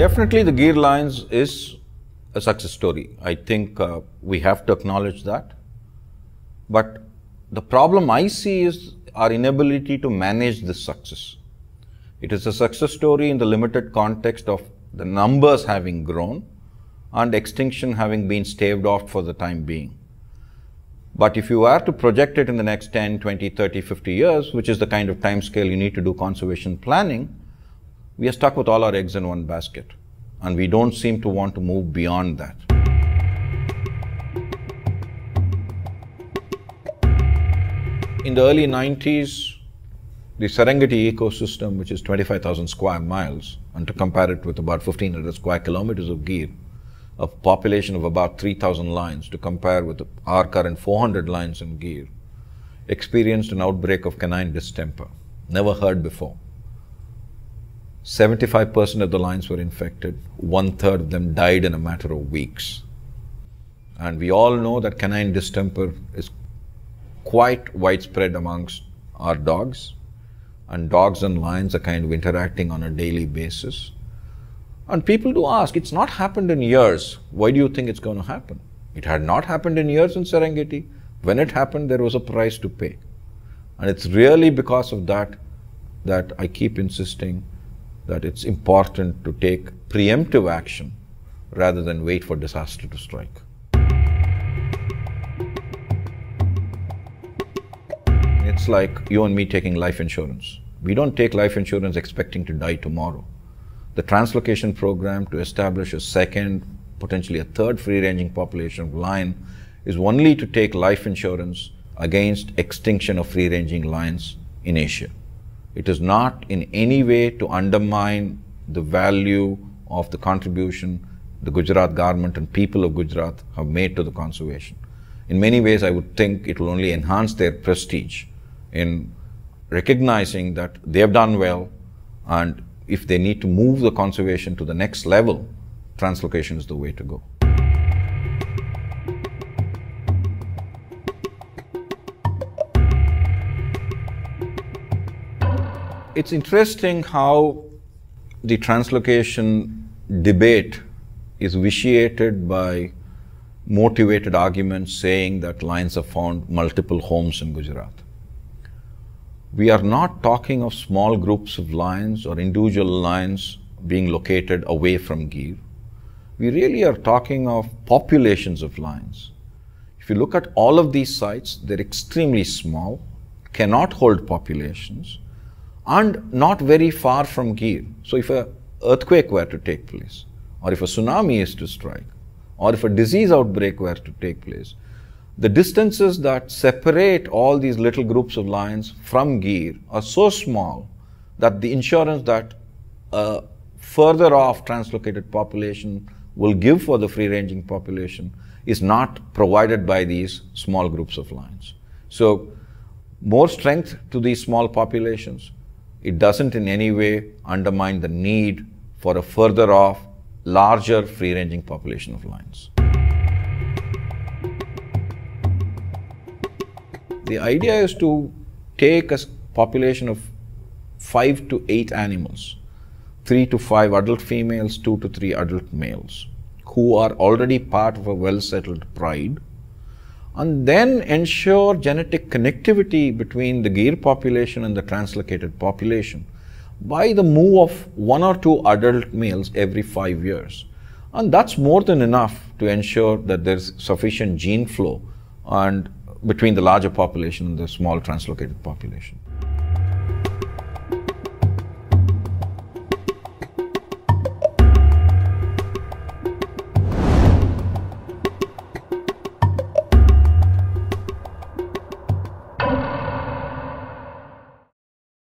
Definitely, the Gir Lions is a success story. I think uh, we have to acknowledge that. But the problem I see is our inability to manage this success. It is a success story in the limited context of the numbers having grown and extinction having been staved off for the time being. But if you are to project it in the next 10, 20, 30, 50 years, which is the kind of time scale you need to do conservation planning, we are stuck with all our eggs in one basket. And we don't seem to want to move beyond that. In the early 90s, the Serengeti ecosystem, which is 25,000 square miles, and to compare it with about 1500 square kilometers of Gir, a population of about 3,000 lions to compare with our current 400 lions in Gir, experienced an outbreak of canine distemper, never heard before. 75% of the lions were infected, one third of them died in a matter of weeks. And we all know that canine distemper is quite widespread amongst our dogs, and dogs and lions are kind of interacting on a daily basis. And people do ask, it's not happened in years. Why do you think it's going to happen? It had not happened in years in Serengeti. When it happened, there was a price to pay. And it's really because of that that I keep insisting that it's important to take preemptive action rather than wait for disaster to strike. It's like you and me taking life insurance. We don't take life insurance expecting to die tomorrow the translocation program to establish a second, potentially a third free-ranging population of lion is only to take life insurance against extinction of free-ranging lions in Asia. It is not in any way to undermine the value of the contribution the Gujarat government and people of Gujarat have made to the conservation. In many ways, I would think it will only enhance their prestige in recognizing that they have done well and if they need to move the conservation to the next level, translocation is the way to go. It's interesting how the translocation debate is vitiated by motivated arguments saying that lions have found multiple homes in Gujarat we are not talking of small groups of lions or individual lions being located away from Gir. We really are talking of populations of lions. If you look at all of these sites, they're extremely small, cannot hold populations, and not very far from Gir. So if an earthquake were to take place, or if a tsunami is to strike, or if a disease outbreak were to take place, the distances that separate all these little groups of lions from Gir are so small that the insurance that a further off translocated population will give for the free ranging population is not provided by these small groups of lions. So, more strength to these small populations. It doesn't in any way undermine the need for a further off, larger free ranging population of lions. The idea is to take a population of five to eight animals, three to five adult females, two to three adult males, who are already part of a well settled pride, and then ensure genetic connectivity between the Gir population and the translocated population by the move of one or two adult males every five years. And that's more than enough to ensure that there's sufficient gene flow and between the larger population and the small translocated population.